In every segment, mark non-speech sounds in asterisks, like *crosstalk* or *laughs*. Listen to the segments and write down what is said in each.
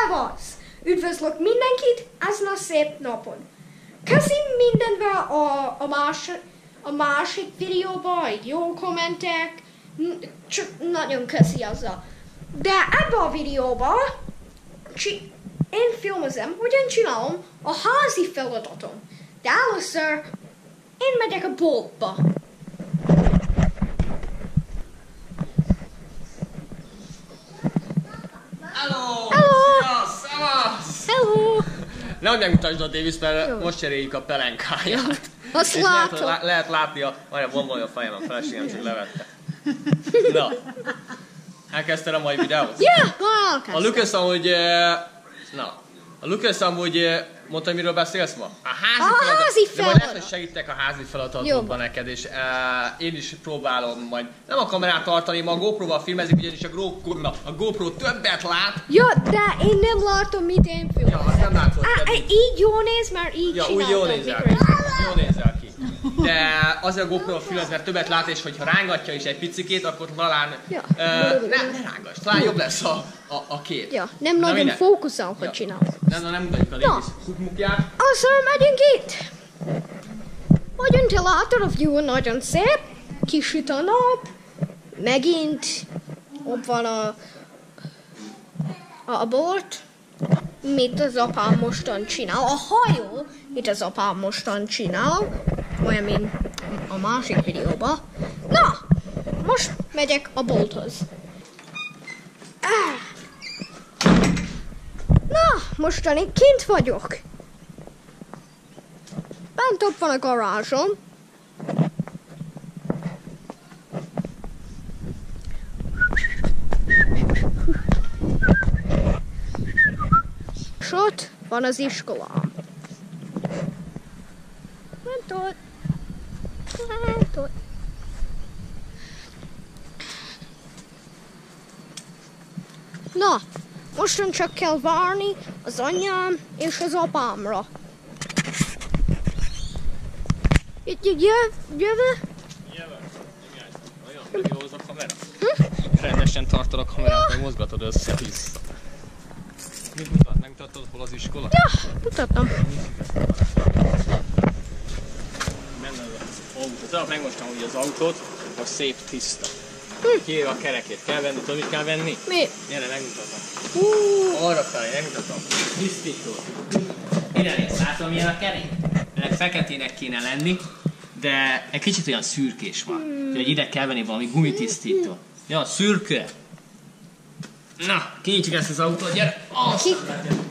Szevasz! Üdvözlök mindenkit ezen a szép napon. Köszi mindenvel a, a, más, a másik videóban, így jó kommentek, csak nagyon köszi azzal. De ebben a videóban csi- én filmezem, hogyan csinálom a házi feladatom. De először én megyek a boltba. Hello! Nehogy megmutasd a Davis, mert Jó. most cseréljük a pelenkáját. Azt És lehet, lá- lehet látni a... Várja, bombolja a fejem, a feleségem csak levette. Na. Elkezdted a mai videót? Ja, már elkezdtem. A Lucas amúgy... eh, Na. A Lucas amúgy... Mondta, hogy miről beszélsz ma? A házi A feladat. házi De majd lehet, feladat. hogy segítek a házi Jó. feladatokban neked, és uh, én is próbálom majd nem a kamerát tartani, ma a GoPro-val filmezik, ugyanis a GoPro, a GoPro többet lát. Ja, de én nem látom, mit én filmezem. Ja, azt nem látod. Á, így jó néz, mert így Ja, úgy jól nézel Jól nézel. De azért a GoPro filmet, mert többet lát, és hogyha rángatja is egy picikét, akkor talán... Ja. Uh, nem, ne rángass, talán jobb lesz a, a, a kép. Ja, nem Na, nagyon fókuszál, hogy Ja. csinálom. Nem, na, nem mutatjuk a Davis kukmukját. Aztán megyünk itt. Te látod, a view nagyon szép, kisüt a nap, megint ott van a, a, a bolt, mit az apám mostan csinál, a hajó, mit az apám mostan csinál, olyan, mint a másik videóban. Na, most megyek a bolthoz. Na, mostani kint vagyok. Bent ott van a garázsom. És van az iskolám. Bent ott. Bent ott. Na, mostan csak kell várni az anyám és az apámra. J- j- jöv, jövő? Nagyon jó az a kamera. Rendesen tartod a kamerát, meg mozgatod össze-vissza. Mit mutat? Megmutatod, hol az iskola? Ja, mutatom. Benne az autó. Tudod, megmostam ugye az autót, akkor szép tiszta. Kivéve a kerekét. Kell venni, tudod mit kell venni? Mi? Gyere, megmutatom. Hú, Arra felé, megmutatom. Tisztító. Nézd, látod milyen a kerék? Ennek feketének kéne lenni, de egy kicsit olyan szürkés van. Úgyhogy ide kell venni valami gumitisztító. Ja, szürke. Na, kinyitjuk ezt az autót, gyere! Azt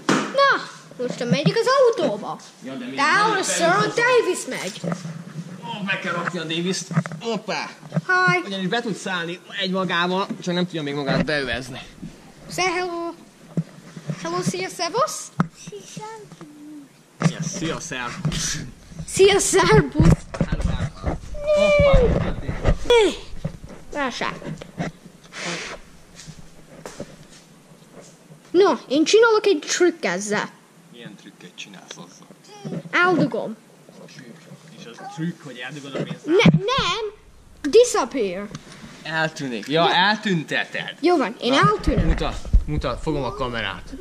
Na, most megyek az autóba. Ja, de először a Davis megy. Meg kell rakni a Davis-t. Hoppá! Hi. Ugyanis be tud szállni egy magával, csak nem tudja még magát beövezni. Say hello. Hello, szia, szevasz. Ja, szia, szervusz! Szia, szerbusz. Hoppá! Lássák. No, én csinálok egy trükk ezzel. Milyen trükket csinálsz azzal? Eldugom. Trükk, hogy eldugod a pénzt. Ne, nem. Disappear. Eltűnik. Ja, eltünteted. Jó van, én eltűnök. Mutat, mutat, fogom a kamerát.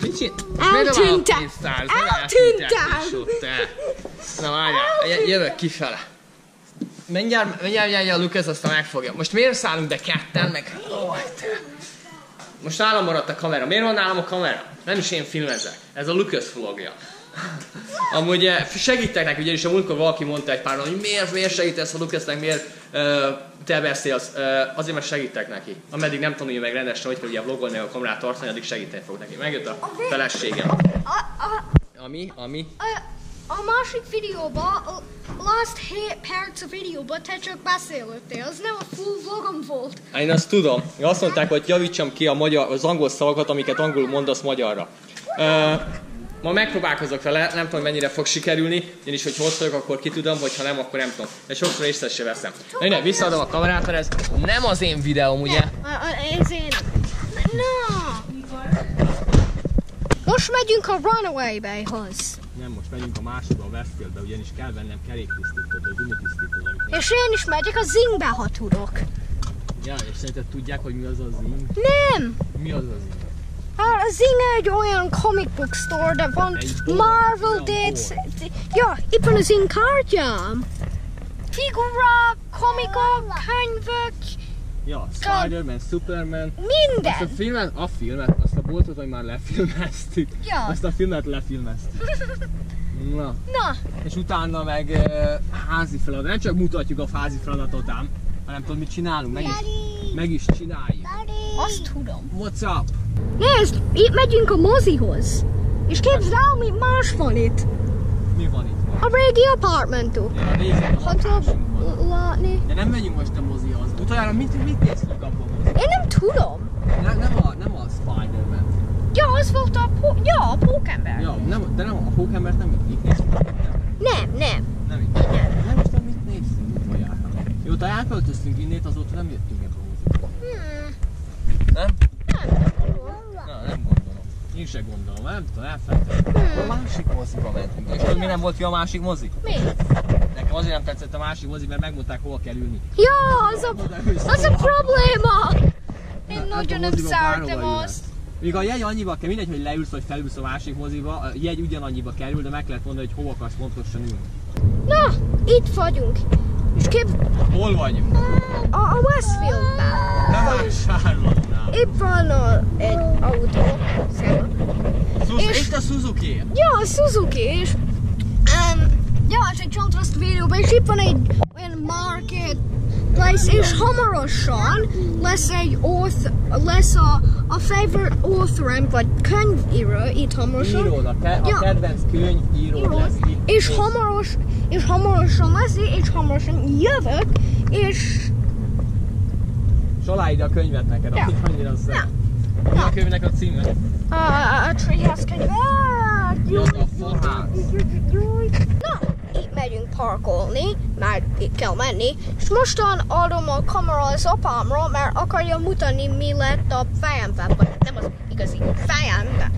Mit csinál? Eltűntem. Eltűntem. Na várjál, jövök kifele. Mindjárt, mindjárt járja a Lucas, aztán megfogja. Most miért szállunk be ketten, meg... Ó, te. Most nálam maradt a kamera. Miért van nálam a kamera? Nem is én filmezek. Ez a Lucas vlogja. Amúgy eh, segítek neki, ugyanis a múltkor valaki mondta egy pár hogy miért, miért segítesz a Lucasnek, miért uh, te beszélsz. Uh, azért, mert segítek neki. Ameddig nem tanulja meg rendesen, hogy kell ugye vlogolni, a kamerát tartani, addig segíteni fog neki. Megjött a feleségem. Ami, ami? a, másik videóban, a last 7 perc a videóban te csak beszéltél, az nem a full vlogom volt. Én azt tudom. Azt mondták, hogy javítsam ki a magyar, az angol szavakat, amiket angolul mondasz magyarra. Uh, ma megpróbálkozok vele, nem tudom, mennyire fog sikerülni, én is, hogy ott vagyok, akkor ki tudom, hogy ha nem, akkor nem tudom. De sokszor észre se veszem. Na, innen, visszaadom a kamerát, mert ez nem az én videóm, ugye? A, a, ez én. Na! Most megyünk a Runaway Bayhoz. Nem, most megyünk a másikba, a Westfieldbe, ugyanis kell vennem keréktisztítót, vagy gumitisztítót. amit- És én is megyek a Zingbe, ha tudok. Ja, és szerinted tudják, hogy mi az az zing? Nem! Mi az az zing? Hát az Zing egy olyan comic book store, de van Marvel dates. Ja, itt van az én kártyám. Figura, komikok, könyvök, Ja, Spider-Man, Superman. Azt a minden. filmet, a filmet, azt a boltot, hogy már lefilmeztük. Ja. Azt a filmet lefilmeztük. *laughs* Na, Na, és utána meg uh, házi feladat. Nem csak mutatjuk a házi feladatot ám, hanem tudod mit csinálunk? Meg is, meg is csináljuk. azt tudom. What's up? Nézd, itt megyünk a mozihoz. És képzeld el, mi más van itt. Mi van itt? A régi apartmentú. Ja, Ha tudod lakásunk van. látni. De nem megyünk most a mozihoz. Utoljára mit, mit néztünk abban a moziban? Én nem tudom. Nem, nem a, nem a Spider-Man. Ja, az volt a, po- ja, a pókember. Ja, nem, de nem a Pókembert nem itt néztük. Nem, Nem, nem. nem itt. Nem is tudom mit néztünk utoljára. Mióta elköltöztünk innét, azóta nem jöttünk ebbe a moziba. Hmm. Nem? Nem. Én se gondolom, nem tudom, elfelejtettem. A másik moziba mentünk. És tudod, mi nem volt jó a másik mozi? Mi? Nekem azért nem tetszett a másik mozi, mert megmondták, hol kell ülni. Ja, az a, az a probléma. Én Hát, nagyon a nem bárhova azt. Míg a jegy annyiba kell, mindegy, hogy leülsz vagy felülsz a másik moziba, a jegy ugyanannyiba kerül, de meg lehet mondani, hogy hova akarsz pontosan ülni. Na, itt vagyunk. És kép Hol vagyunk? a, a Westfieldben. Nem vásárolnál. Itt van a, egy autó. Szia. Suzuki, És- itt a Suzuki. Ja, a Suzuki és... Um, ja, és egy a videóban, és itt van egy olyan market place, és hamarosan lesz egy author, lesz a, a favorite authorem, vagy könyvíró itt hamarosan. Ke- a Ja. kedvenc könyvíró Író. lesz itt. És hamaros, és hamarosan lesz, és hamarosan jövök, és És aláírja a könyvet neked, Ja. amit annyira szeret. Mi a könyvnek a címe? a, a Treehouse könyv. Ah, Jó, a faház. Na, itt megyünk parkolni, mert itt kell menni, és mostan adom a kamera az apámra, mert akarja mutatni, mi lett a fejemben, vagy nem az igazi fejemben.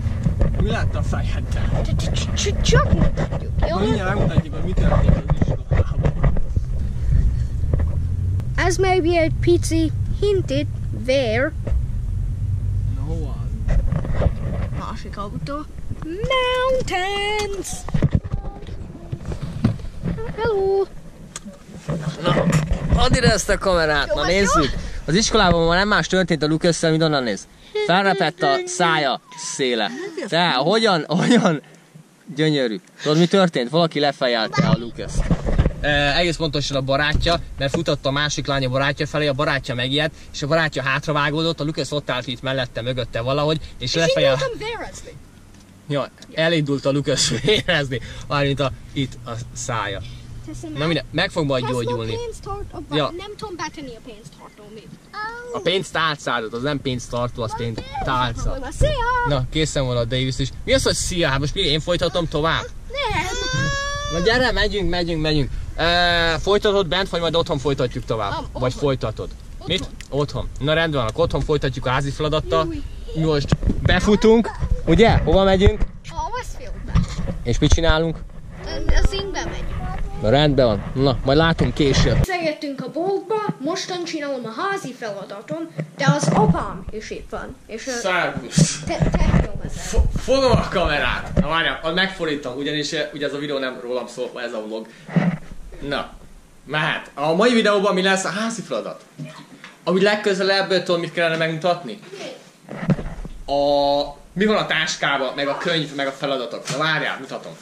Mi lett a fejedben? Cs- cs- cs- Csak mutatjuk, jó? Mindjárt megmutatjuk, hogy mi történt az iskolában. Ez maybe egy pici hintit, where Na, hova? másik autó. Mountains! Hello! Na, add ide ezt a kamerát, Jó, na nézzük. Az iskolában ma nem más történt a Lukasszel, mint onnan néz. Felrepett a szája széle. Te, hogyan, hogyan gyönyörű. Tudod, mi történt? Valaki lefejelte a Lucas. E, egész pontosan a barátja, mert futott a másik lánya barátja felé, a barátja megijedt, és a barátja hátravágódott, a Lucas ott állt itt mellette, mögötte valahogy, és És lefejel... Ja, elindult a Lucas vérezni, mármint a, itt a szája. Na minden, meg fog majd gyógyulni. a, Ja. nem tudom betenni a pénztartómit. A pénztárcádat, az nem pénztartó, az pénztárca. Na, készen van a Davis is. Mi az, hogy szia? Hát most mi, én folytatom tovább? Nem! Na gyere, megyünk, megyünk, megyünk. E, folytatod bent, vagy majd otthon folytatjuk tovább? Am, vagy otthon. folytatod? Otthon. Mit? Otthon. Na rendben van, akkor otthon folytatjuk a házi feladattal. Júj. Most befutunk, ugye? Hova megyünk? A Westfieldben. És mit csinálunk? Az ingbe megyünk. Na rendben van. Na, majd látunk később. Visszajöttünk a boltba, mostan csinálom a házi feladatom, de az apám is itt van. És Szervusz! te, te. Fogom a kamerát. Na várjál, megfordítom, ugyanis ugye ez a videó nem rólam szól, ez a vlog. Na, mehet. A mai videóban mi lesz a házi feladat? Ami legközelebb, tudod mit kellene megmutatni? A... Mi van a táskában, meg a könyv, meg a feladatok. Na várjál, mutatom.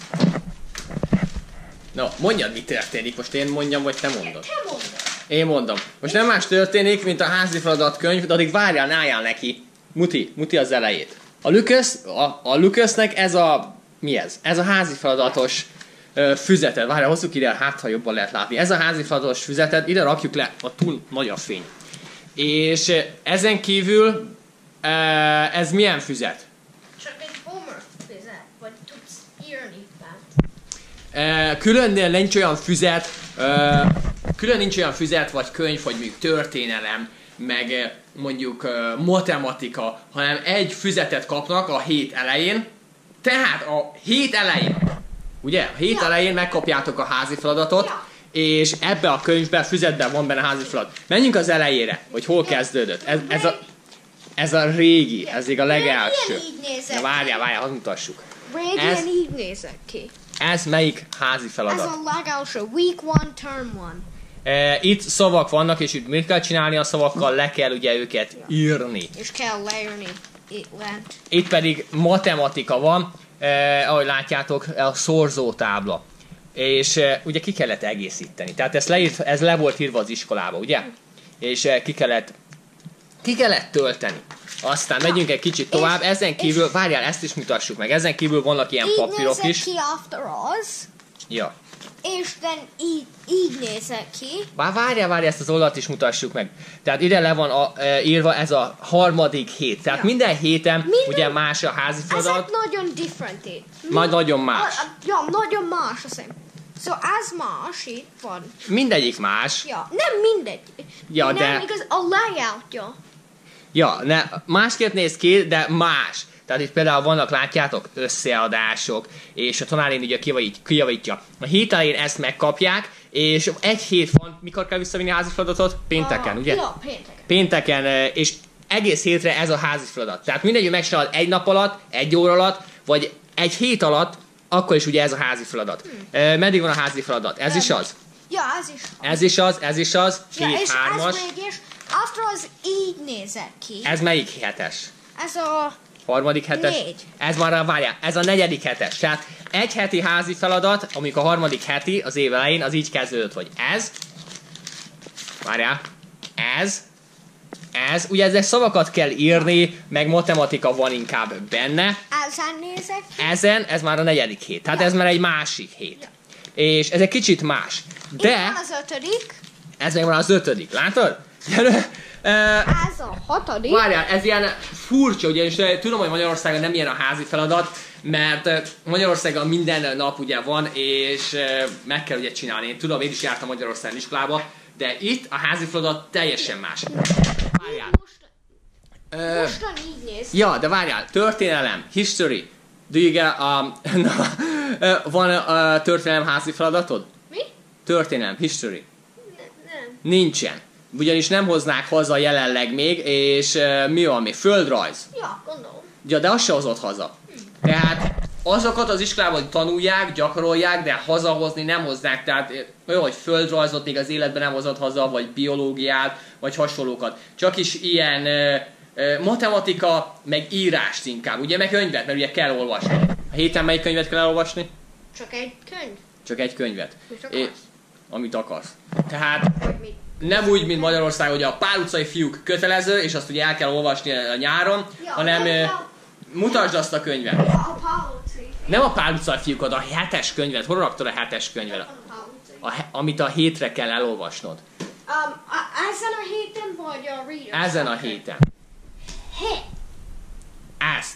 Na, mondjad, mi történik. Most én mondjam, vagy te mondod? Te mondod. Én mondom. Most nem más történik, mint a házi feladat könyv, de addig várjál, ne álljál neki. Muti, muti az elejét. A Lucas, a, a Lucasnek ez a, mi ez? Ez a házi feladatos füzeted. Várjál, hozzuk ide, hát ha jobban lehet látni. Ez a házi feladatos füzeted, ide rakjuk le, a túl nagy a fény. És ezen kívül ez milyen füzet? Csak egy Homer fizet, vagy tudsz írni bent. Ö, Különnél nincs olyan füzet, külön nincs olyan füzet, vagy könyv, vagy mondjuk történelem, meg mondjuk matematika, hanem egy füzetet kapnak a hét elején. Tehát a hét elején, ugye? A hét Ja. elején megkapjátok a házi feladatot, Ja. és ebbe a könyvbe, füzetben van benne házi feladat. Menjünk az elejére, hogy hol kezdődött. Ez, ez a... Ez a régi, ez még a legelső. Na várjál, várjál, hadd mutassuk. Régen Ez- így nézek ki. Ez melyik házi Ez feladat? a legelső. Week one, term one. E, itt szavak vannak, és itt mit kell csinálni a szavakkal? Le kell ugye őket írni. És kell leírni itt lent. Itt pedig matematika van, eh, ahogy látjátok, a szorzótábla. És eh, ugye ki kellett egészíteni. Tehát ez, leírt, ez le volt írva az iskolába, ugye? És eh, ki kellett, ki kellett tölteni. Aztán megyünk egy kicsit tovább, És- ezen kívül, várjál, ezt is mutassuk meg, ezen kívül vannak ilyen papírok is. ki after az. Ja. És then így, így nézek ki. Vár, várjál, várjál, ezt az oldalt is mutassuk meg. Tehát ide le van a, e, írva ez a harmadik hét. Tehát Ja. minden héten Minden- ugye más a házi Ezek feladat, nagyon different itt. majd nagyon más. A- a- Ja, nagyon más a szem. So, ez más itt van. Mindegyik más. Ja, nem mindegy. Ja, nem, de- igaz, a layoutja. Ja, ne, másképp néz ki, de más. Tehát itt például vannak, látjátok, összeadások, és a tanár ugye kijavít, kijavítja. A hét elején ezt megkapják, és egy hét van, mikor kell visszavinni a házi feladatot? Pénteken, Ah, ugye? Ja, pénteken. Pénteken, eh, és egész hétre ez a házi feladat. Tehát mindegy, hogy megcsinálod egy nap alatt, egy óra alatt, vagy egy hét alatt, akkor is ugye ez a házi feladat. Hmm. Meddig van a házi feladat? Ez is az? Ja, ez is. Ez is az, ez is az, Ja, hét és hármas. ez még is. After az így nézek ki. Ez melyik hetes? Ez a... Harmadik hetes? Négy. Ez már a, várjál, ez a negyedik hetes. Tehát egy heti házi feladat, amikor a harmadik heti az év elején, az így kezdődött, hogy ez, várjál, ez, ez, ugye ezek szavakat kell írni, meg matematika van inkább benne. Ezen nézek ki. Ezen, ez már a negyedik hét, tehát ez már egy másik hét. És ez egy kicsit más. Itt De van az ötödik. ez meg van az ötödik, látod? Ö, Ez a hatodik. Várjál, ez ilyen furcsa, ugyanis tudom, hogy Magyarországon nem ilyen a házi feladat, mert Magyarországon minden nap ugye van, és meg kell ugye csinálni. Én tudom, én is jártam Magyarországon iskolába, de itt a házi feladat teljesen más. Várjál. Mostan így néz. ja, de várjál, történelem, history. Do you get, um, *laughs* na, van uh, történelem házi feladatod? Mi? Történelem, history. Nem. Nincsen. Ugyanis nem hoznák haza jelenleg még, és mi van még? Földrajz. Ja, gondolom. Ja, de azt se hozott haza. Tehát azokat az iskolában tanulják, gyakorolják, de hazahozni nem hozzák. Tehát eh, olyan, hogy földrajzot még az életben nem hozott haza, vagy biológiát, vagy hasonlókat. Csak is ilyen ö, ö, matematika, meg írást inkább, ugye, meg könyvet, mert ugye kell olvasni. A héten melyik könyvet kell elolvasni? Csak egy könyv. Csak egy könyvet. Mit É, amit akarsz. Tehát Vagy mit? Nem úgy, mint Magyarország, hogy a pál utcai fiúk kötelező, és azt ugye el kell olvasni a nyáron, Ja, hanem nem. mutasd azt a könyvet. A. Nem a pál utcai fiúkod, a hetes könyvet. Hol raktad a hetes könyvet? A amit a hétre kell elolvasnod. Um, a, ezen a héten vagy a Reader Ezen a héten. Hé, Ezt.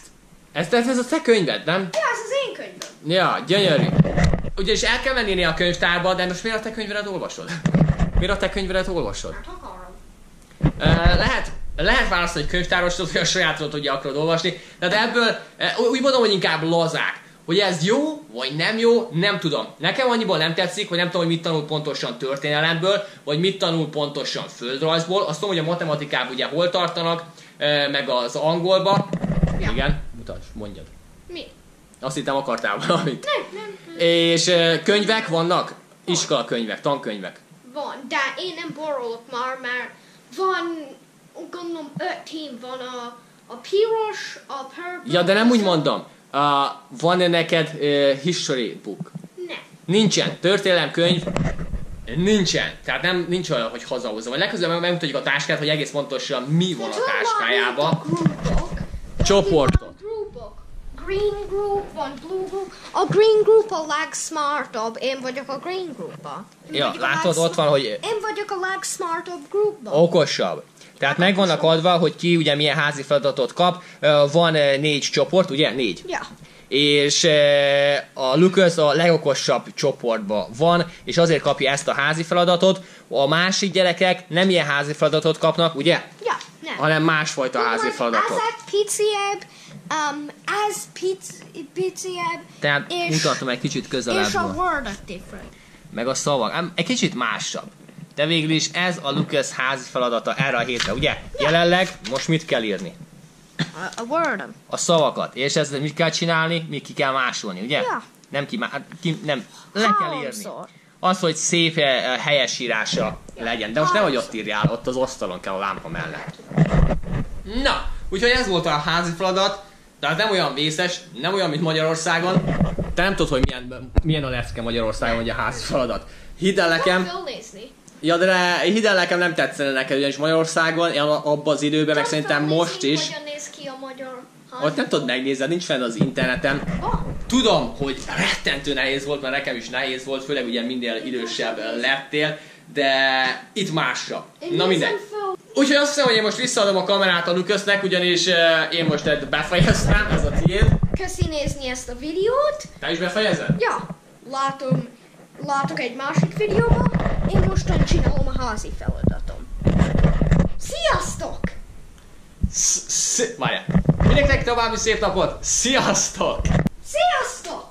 Ez, ez, ez a te könyved, nem? ja, ez az én könyvem. Ja, gyönyörű. Ugyanis el kell menni a könyvtárba, de most miért a te könyvedet olvasod? Miért a te könyvedet olvasod? Hát akarom. Lehet, lehet választani, hogy könyvtárosod, vagy a sajátodat ugye akarod olvasni, de hát ebből úgy mondom, hogy inkább lazák. Hogy ez jó, vagy nem jó, nem tudom. Nekem annyiból nem tetszik, hogy nem tudom, hogy mit tanul pontosan történelemből, vagy mit tanul pontosan földrajzból. Azt tudom, hogy a matematikában ugye hol tartanak, meg az angolba. Ja. Igen, mutasd, mondjad. Mi? Azt hittem akartál valamit. Nem, nem. És ö, könyvek vannak? Iskola könyvek, tankönyvek. Van, de én nem borolok már, mert van, gondolom, öt tím van a, a piros, a purple. Ja, de nem úgy mondom. Uh, van-e neked uh, history book? Nem. Nincsen. Történelem könyv? Nincsen. Tehát nem, nincs olyan, hogy hazahozza. Vagy legközelebb megmutatjuk a táskát, hogy egész pontosan mi van a táskájába. A Green group, van blue group. A green group a legsmartabb. Én vagyok a green groupba. Ja, látod, ott van, hogy Én vagyok a legsmartabb groupba. okosabb. Tehát meg vannak adva, hogy ki ugye milyen házi feladatot kap. Van négy csoport, ugye? Négy. Ja. és a Lucas a legokosabb csoportban van, és azért kapja ezt a házi feladatot. A másik gyerekek nem ilyen házi feladatot kapnak, ugye? Ja, nem. Hanem másfajta házi Van feladatot. Ezek piciebb, um, ez pic, piciebb, Tehát és, mutatom egy kicsit közelebb. és a word different. Meg a szavak. Ám egy kicsit másabb. De végül is ez a Lucas házi feladata erre a hétre, ugye? Jelenleg most mit kell írni? A, a wordem. A szavakat. És ezt mit kell csinálni? Még ki kell másolni, ugye? Ja. Nem ki, má- ki nem. Le kell írni. Háromszor. Az, hogy szép eh, helyesírása legyen. De most nem, hogy ott írjál, ott az asztalon kell a lámpa mellett. Na, úgyhogy ez volt a házi feladat. Tehát nem olyan vészes, nem olyan, mint Magyarországon. Te nem tudod, hogy milyen, milyen a lecke Magyarországon, hogy a házi feladat. Hidd el nekem, ja de hidd el nekem nem tetszene neked, ugyanis Magyarországon, abban az időben, meg szerintem most is, Hogyan néz ki a magyar ott nem tudod megnézni, nincs fenn az interneten. Tudom, hogy rettentő nehéz volt, mert nekem is nehéz volt, főleg ugye minél idősebb lettél, de itt másra. Na mindegy. Úgyhogy azt hiszem, hogy én most visszaadom a kamerát a Lukasznek, ugyanis uh, én most ezt befejeztem, ez a tiéd. Köszi nézni ezt a videót. Te is befejezed? Ja, látom, látok egy másik videóban. Én mostan csinálom a házi feladatom. Sziasztok! Sz- sz- Várjál. Mindenkinek további szép napot! Sziasztok! Sziasztok!